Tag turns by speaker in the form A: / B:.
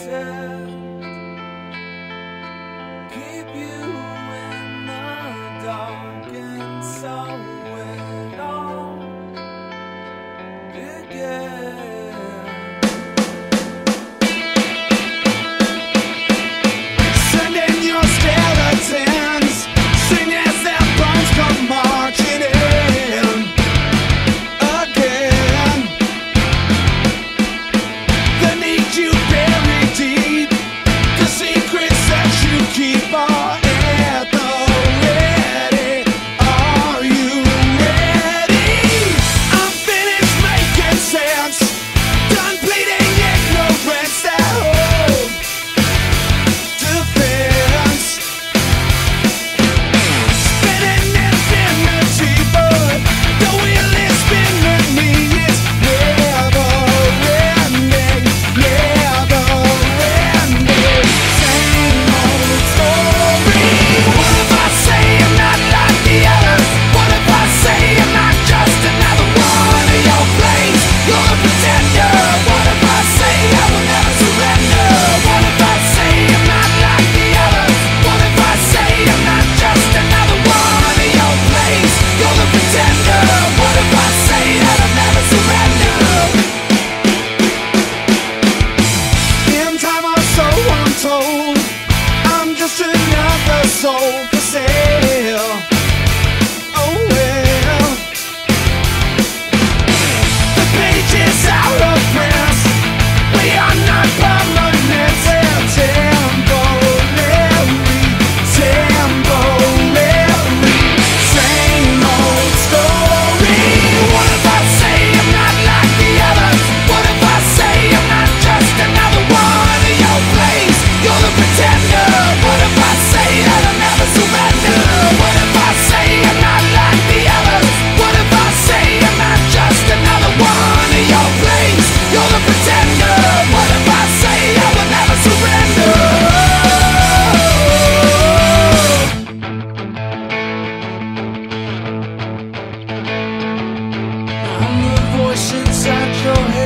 A: Yeah. Your.